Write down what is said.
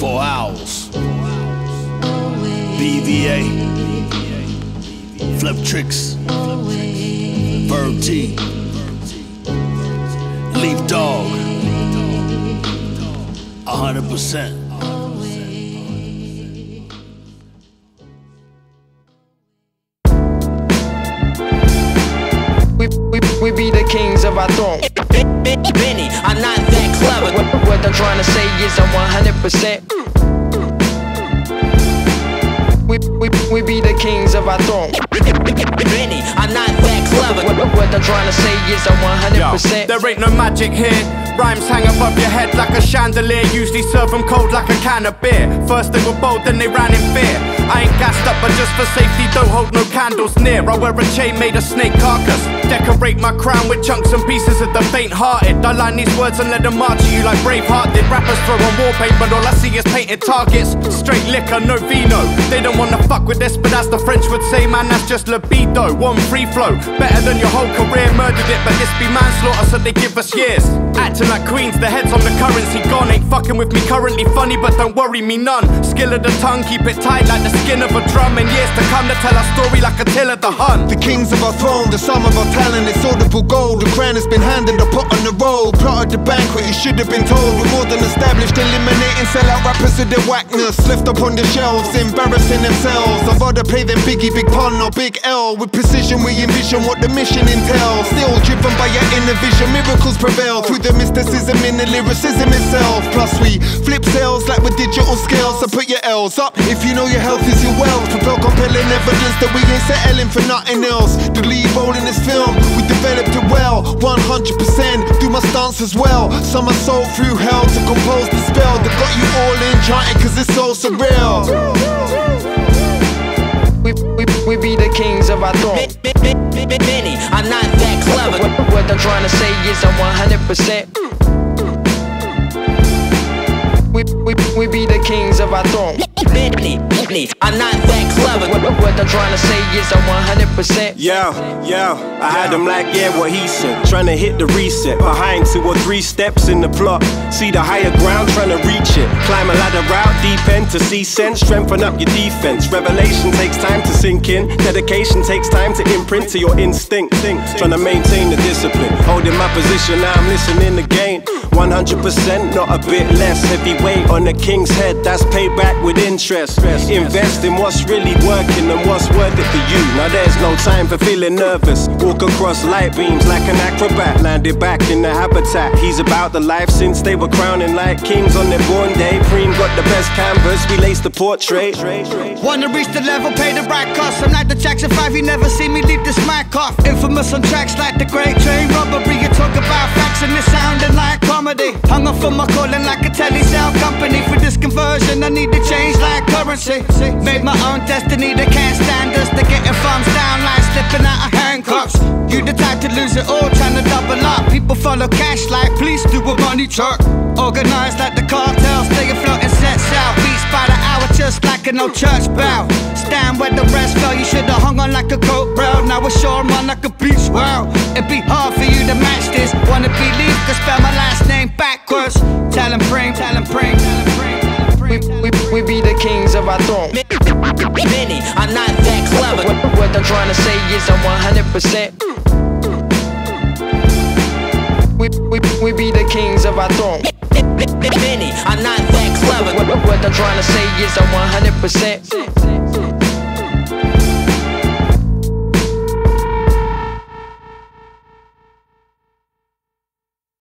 Four Owls. BVA. Fliptrix. Verb T. Leaf dog. 100%. We, we be the kings of our throne. Benny, I'm not that clever. What, what I'm trying to say is I'm 100%. We, we, we be the kings of our throne. Benny, I'm not that clever. What, what I'm trying to say is I'm 100%. There ain't no magic here. Rhymes hang above your head like a chandelier. Usually serve them cold like a can of beer. First they were bold, then they ran in fear. For safety, don't hold no candles near. I wear a chain made of snake carcass. Decorate my crown with chunks and pieces of the faint hearted. I line these words and let them march at you like Braveheart did. Rappers throw on war paint, but all I see is painted targets. Straight liquor, no vino. They don't wanna fuck with this, but as the French would say, man, that's just libido. One free flow, better than your whole career. Murdered it, but this be manslaughter, so they give us years. Acting like queens, the heads on the currency gone. Ain't fucking with me currently funny, but don't worry me none. Skill of the tongue, keep it tight like the skin of a drum. And to come to tell our story like Attila the Hun. The kings of our throne, the sum of our talent, it's audible gold. The crown has been handed, the pot on the roll. Plotted the banquet, you should have been told. We're more than established, eliminating sellout rappers with their whackness. Left up on the shelves, embarrassing themselves. I'd rather play them Biggie, Big Pun, or Big L. With precision, we envision what the mission entails. Still driven by your inner vision, miracles prevail through the mysticism in the lyricism itself. Plus, we flip sales like with digital scales. So put your L's up if you know your health is your wealth. Propel compelling evidence that we ain't settling for nothing else. The lead role in this film, we developed it well. 100% do my stance as well. Some are sold through hell to compose the spell that got you all enchanted cause it's so surreal. We, we, we be the kings of our throne. Benny, I'm not that clever. What, what I'm trying to say is I'm 100%. We, we, we be the kings of our throne. Benny, Benny, I'm not that clever. What, what I'm trying to say is I'm 100%. Yeah, yeah, I had them like, yeah, what he said. Trying to hit the reset. Behind two or three steps in the plot. See the higher ground, trying to reach it. Climb a ladder route, deep end to see sense. Strengthen up your defense. Revelation takes time to sink in. Dedication takes time to imprint to your instinct. Trying to maintain the discipline. Holding my position, now I'm listening again. 100%, not a bit less. Heavyweight on the king's head, that's payback with interest. Invest in what's really working and what's worth it for you. Now there's no time for feeling nervous. Walk across light beams like an acrobat. Landed back in the habitat. He's about the life since they were crowning like kings on their born day. Preem got the best canvas, we laced the portrait. Wanna reach the level, pay the right cost. I'm like the Jackson 5, you never see me leave this mic off. Infamous on tracks like the Great Train Robbery. You talk about facts and like comedy. Hung up for my calling like a telly sound company. For this conversion, I need to change like currency. Made my own destiny, they can't stand us. They're getting thumbs down like slipping out of handcuffs. You the type to lose it all, trying to double up. People follow cash like police do a money truck. Organized like the cartel, stay afloat and sets out. Beats by the hour, just like an old church bell. Stand where the rest fell, you should've hung on like a coat bro. Now it's sure man like a beach wow. It'd be hard the kings of our throne. Benny, I'm not that clever. What, what I'm trying to say is I'm 100%. We, we, we be the kings of our throne. Benny, I'm not that clever. What, what I'm trying to say is I'm 100%.